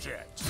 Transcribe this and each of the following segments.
project!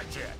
Watch it.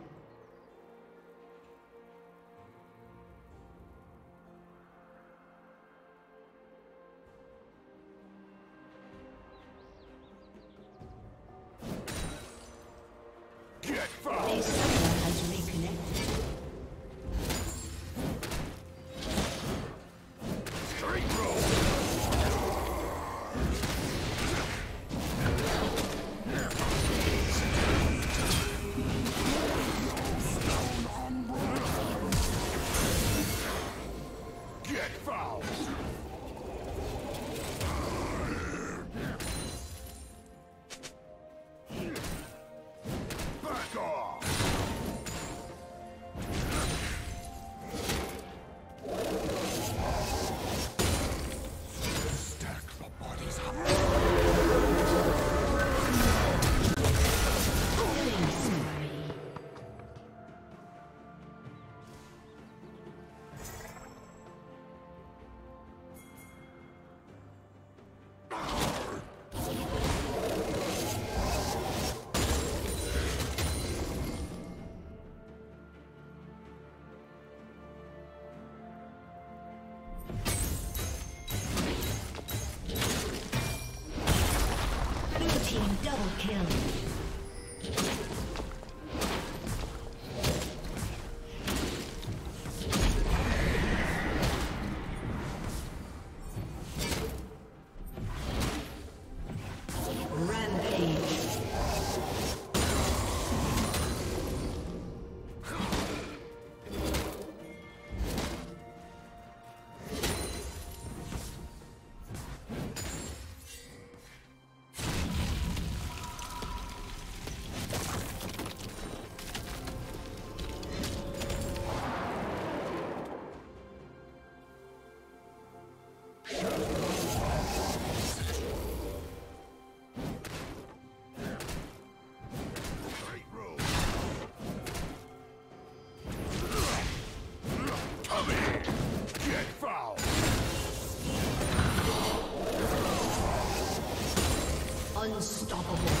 Double kill.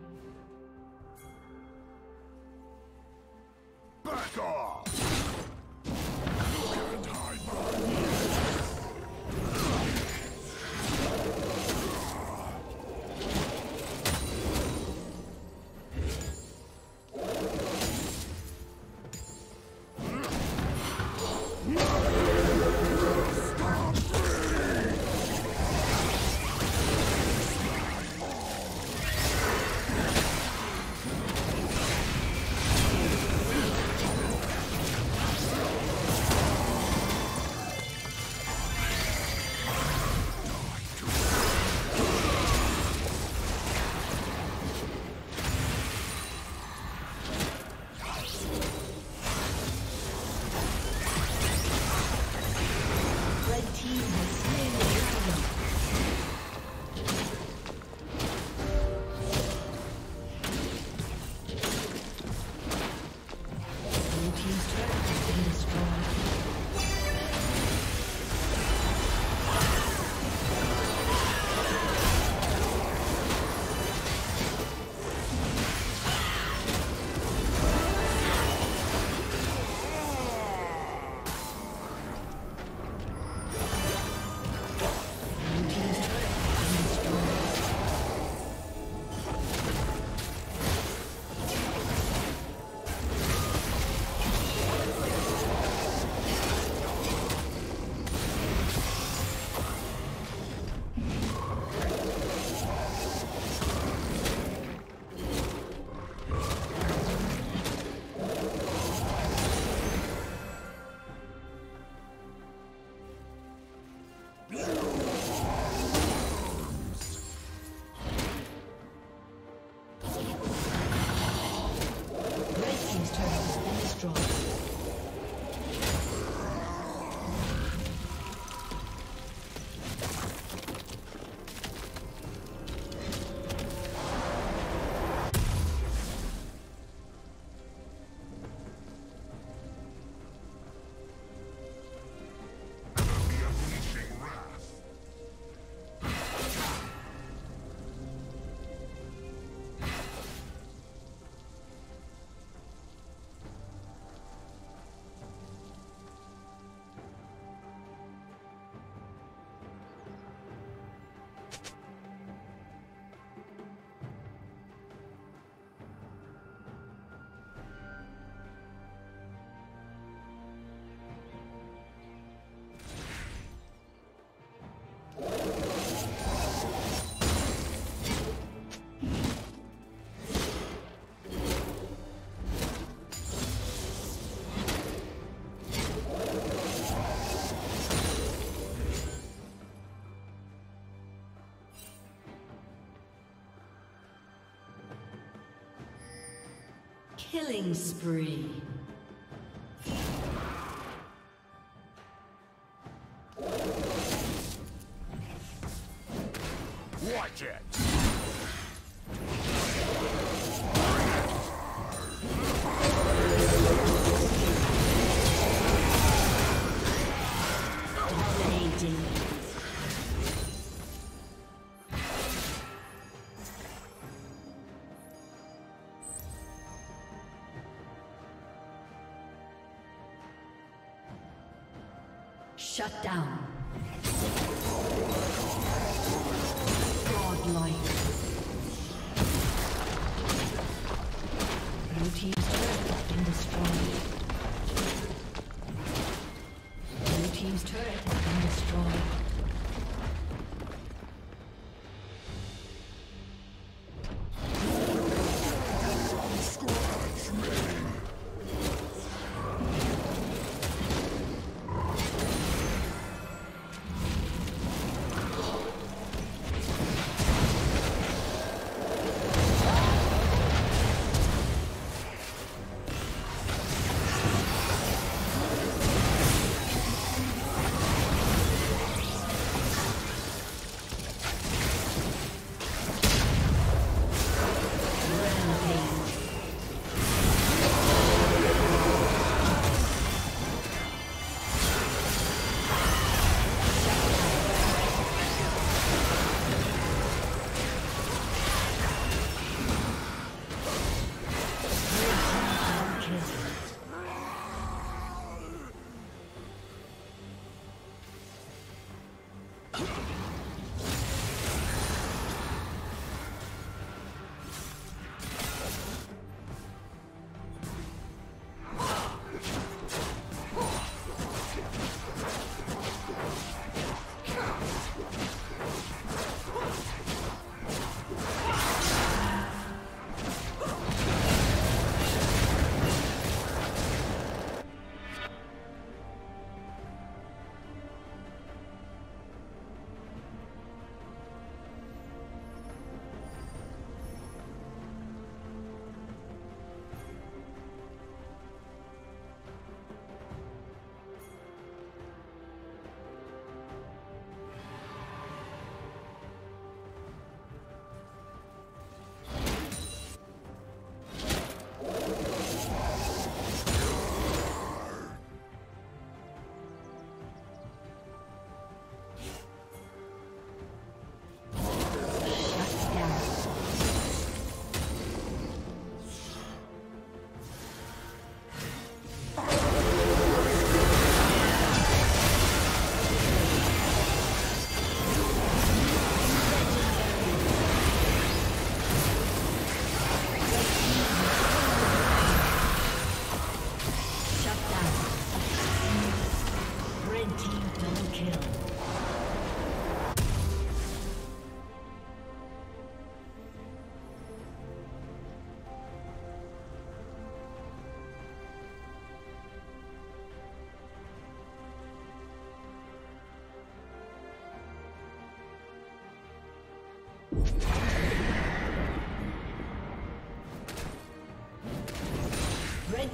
Killing spree.